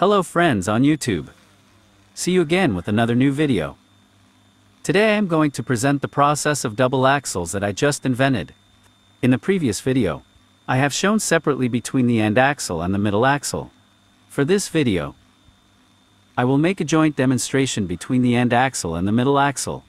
Hello friends on YouTube. See you again with another new video. Today I am going to present the process of double axles that I just invented. In the previous video, I have shown separately between the end axle and the middle axle. For this video, I will make a joint demonstration between the end axle and the middle axle,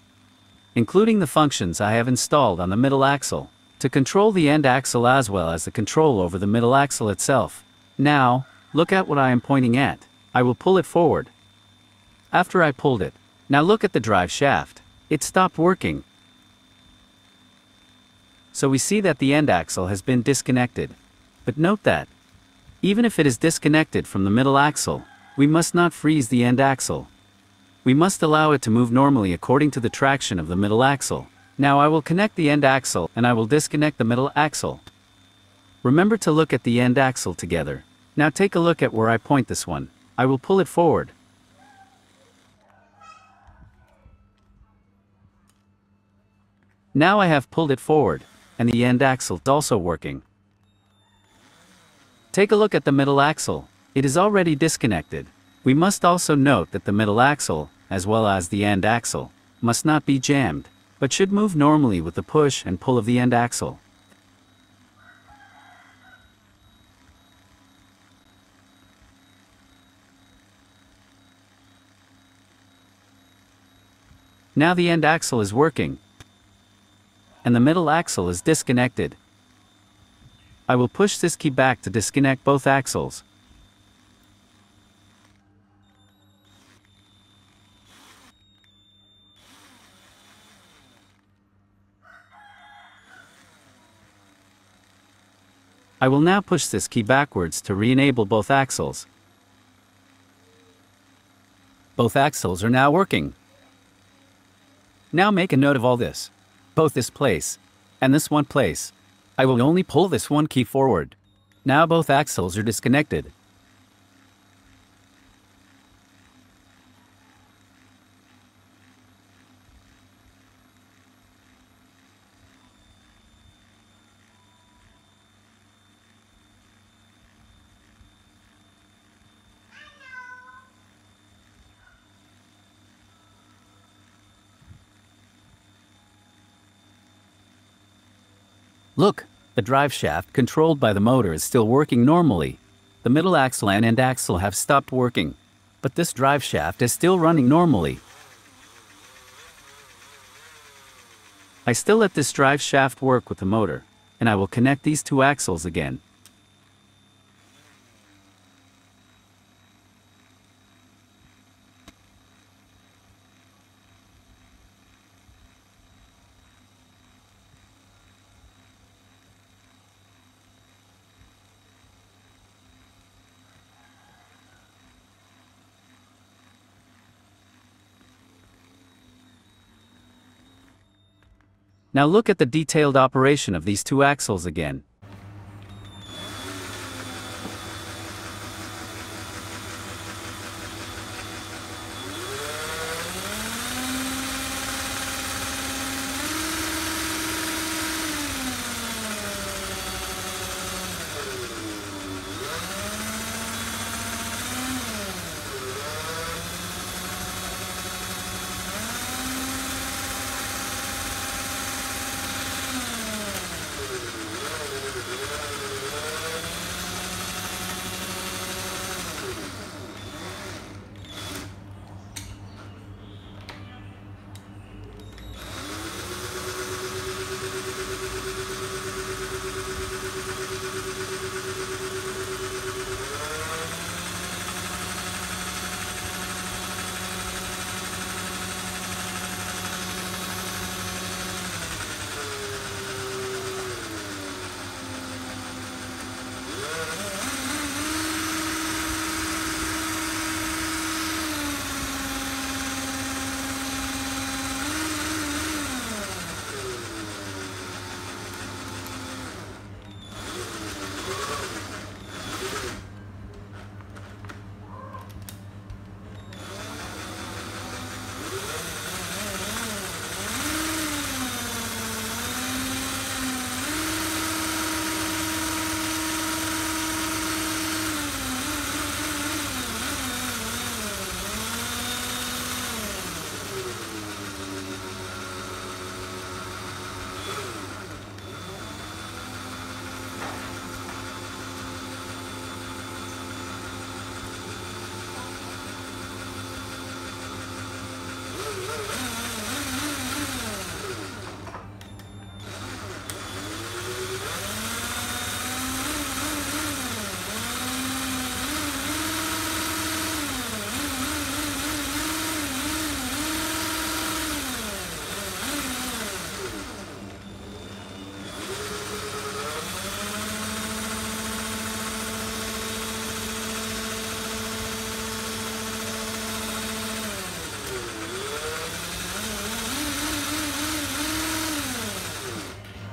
including the functions I have installed on the middle axle, to control the end axle as well as the control over the middle axle itself. Now, look at what I am pointing at. I will pull it forward. After I pulled it, now look at the drive shaft. It stopped working. So we see that the end axle has been disconnected. But note that, even if it is disconnected from the middle axle, we must not freeze the end axle. We must allow it to move normally according to the traction of the middle axle. Now I will connect the end axle and I will disconnect the middle axle. Remember to look at the end axle together. Now take a look at where I point this one. I will pull it forward. Now I have pulled it forward, and the end axle is also working. Take a look at the middle axle. It is already disconnected. We must also note that the middle axle, as well as the end axle, must not be jammed, but should move normally with the push and pull of the end axle. Now the end axle is working, and the middle axle is disconnected. I will push this key back to disconnect both axles. I will now push this key backwards to re-enable both axles. Both axles are now working. Now make a note of all this. Both this place and this one place. I will only pull this one key forward. Now both axles are disconnected. Look, the drive shaft controlled by the motor is still working normally. The middle axle and end axle have stopped working, but this drive shaft is still running normally. I still let this drive shaft work with the motor, and I will connect these two axles again. Now look at the detailed operation of these two axles again.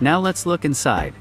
Now let's look inside.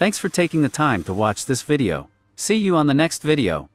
Thanks for taking the time to watch this video. See you on the next video.